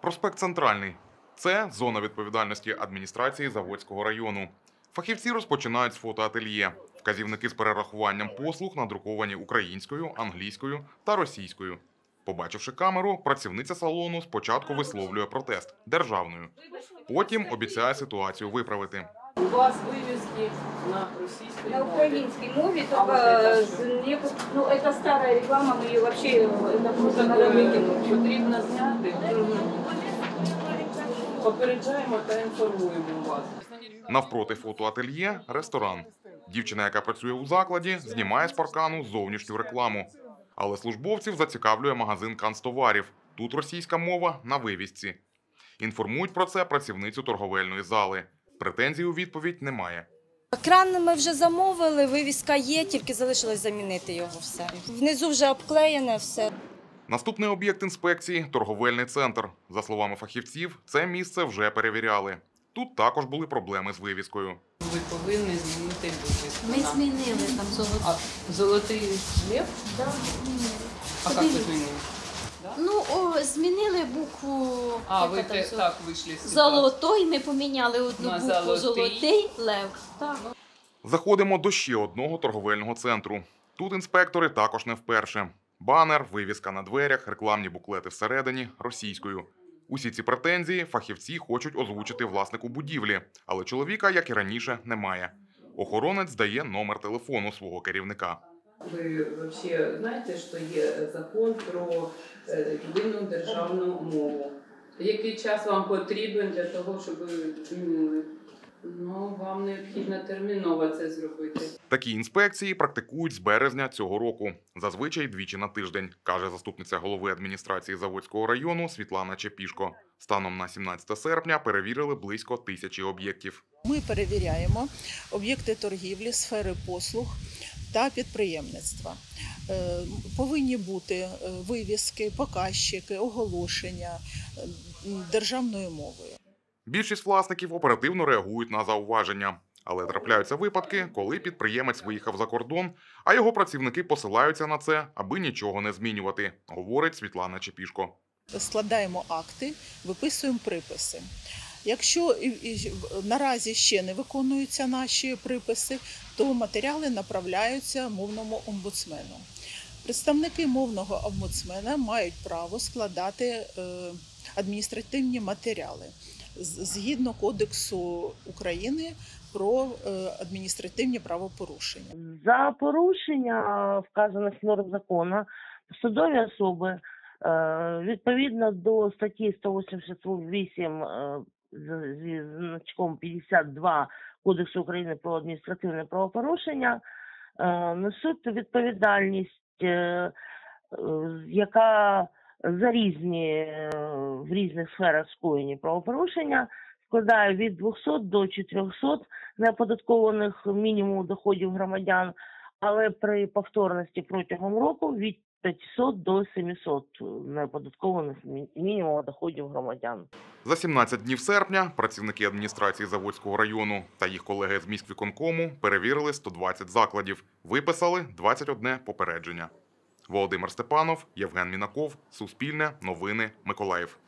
Проспект Центральний це зона відповідальності адміністрації Заводського району. Фахівці розпочинають з фотоательє. Вказівники з перерахуванням послуг надруковані українською, англійською та російською. Побачивши камеру, працівниця салону спочатку висловлює протест державною. Потім обіцяє ситуацію виправити. У вас вывески на российской На мове. украинской мове, А только вот это с что? неко- ну, это старая реклама, мы ее вообще, это просто надо Таке выкинуть. Потрібно зняти. Попереджаємо та інформуємо вас. Навпроти фотоательє ресторан. Дівчина, яка працює у закладі, знімає з паркану зовнішню рекламу. Але службовців зацікавлює магазин канцтоварів. Тут російська мова на вивісці. Інформують про це працівницю торговельної зали. Претензій у відповідь немає. Кран ми вже замовили, вивіска є, тільки залишилось замінити його все. Внизу вже обклеєне все. Наступний об'єкт інспекції торговельний центр. За словами фахівців, це місце вже перевіряли. Тут також були проблеми з вивіскою. Ви повинні змінити вивіску. Ми змінили там золото. А золотий лев? Да, змінили. А як ви змінили? Ну, о, змінили букву А, яка ви там, те, зо- так вийшли з золотой, ми поміняли одну На букву золотий. золотий лев. Так. Заходимо до ще одного торговельного центру. Тут інспектори також не вперше. Банер, вивіска на дверях, рекламні буклети всередині російською. Усі ці претензії фахівці хочуть озвучити власнику будівлі, але чоловіка, як і раніше, немає. Охоронець дає номер телефону свого керівника. Ви взагалі знаєте, що є закон про е, єдину державну мову. Який час вам потрібен для того, щоб ви змінили? Ну, вам необхідно терміново це зробити. Такі інспекції практикують з березня цього року, зазвичай двічі на тиждень, каже заступниця голови адміністрації Заводського району Світлана Чепішко. Станом на 17 серпня перевірили близько тисячі об'єктів. Ми перевіряємо об'єкти торгівлі, сфери послуг та підприємництва. Е, Повинні бути е, вивіски, показчики, оголошення державною мовою. Більшість власників оперативно реагують на зауваження. Але трапляються випадки, коли підприємець виїхав за кордон, а його працівники посилаються на це, аби нічого не змінювати, говорить Світлана Чепішко. Складаємо акти, виписуємо приписи. Якщо наразі ще не виконуються наші приписи, то матеріали направляються мовному омбудсмену. Представники мовного омбудсмена мають право складати е, адміністративні матеріали згідно Кодексу України про е, адміністративні правопорушення. За порушення вказаних норм закону судові особи е, відповідно до статті 188 е, з- зі значком 52 Кодексу України про адміністративне правопорушення е, несуть відповідальність, е, яка за різні е, в різних сферах скоєні правопорушення складає від 200 до 400 неоподаткованих мінімуму доходів громадян, але при повторності протягом року від 500 до 700 неоподаткованих мі- мінімуму доходів громадян. За 17 днів серпня працівники адміністрації Заводського району та їх колеги з міськвиконкому перевірили 120 закладів, виписали 21 попередження. Володимир Степанов, Євген Мінаков, Суспільне, Новини, Миколаїв.